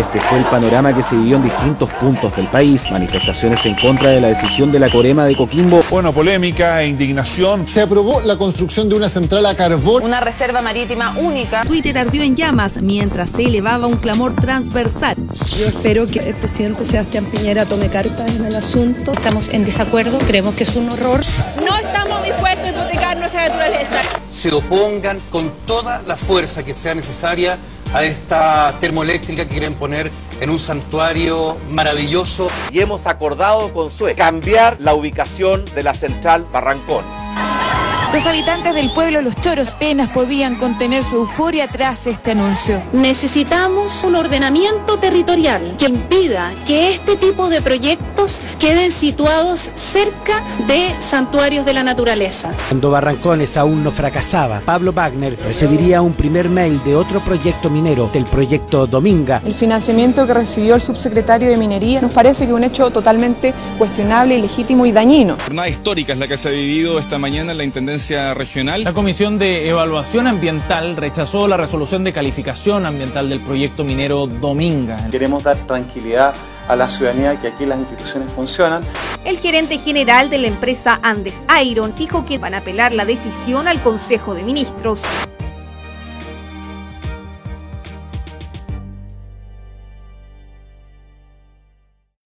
Este fue el panorama que se vivió en distintos puntos del país. Manifestaciones en contra de la decisión de la Corema de Coquimbo. Bueno, polémica e indignación. Se aprobó la construcción de una central a carbón. Una reserva marítima única. Twitter ardió en llamas mientras se elevaba un clamor transversal. Yo espero que el presidente Sebastián Piñera tome cartas en el asunto. Estamos en desacuerdo, creemos que es un horror. No estamos dispuestos a hipotecar nuestra naturaleza. Se opongan con toda la fuerza que sea necesaria a esta termoeléctrica que quieren poner en un santuario maravilloso. Y hemos acordado con SUE cambiar la ubicación de la central Barrancones. Los habitantes del pueblo Los Choros apenas podían contener su euforia tras este anuncio. Necesitamos un ordenamiento territorial que impida que este tipo de proyectos queden situados cerca de santuarios de la naturaleza. Cuando Barrancones aún no fracasaba, Pablo Wagner recibiría un primer mail de otro proyecto minero, del proyecto Dominga. El financiamiento que recibió el subsecretario de Minería nos parece que es un hecho totalmente cuestionable, ilegítimo y dañino. Jornada histórica es la que se ha vivido esta mañana en la Intendencia regional. La Comisión de Evaluación Ambiental rechazó la resolución de calificación ambiental del proyecto minero Dominga. Queremos dar tranquilidad a la ciudadanía que aquí las instituciones funcionan. El gerente general de la empresa Andes Iron dijo que van a apelar la decisión al Consejo de Ministros.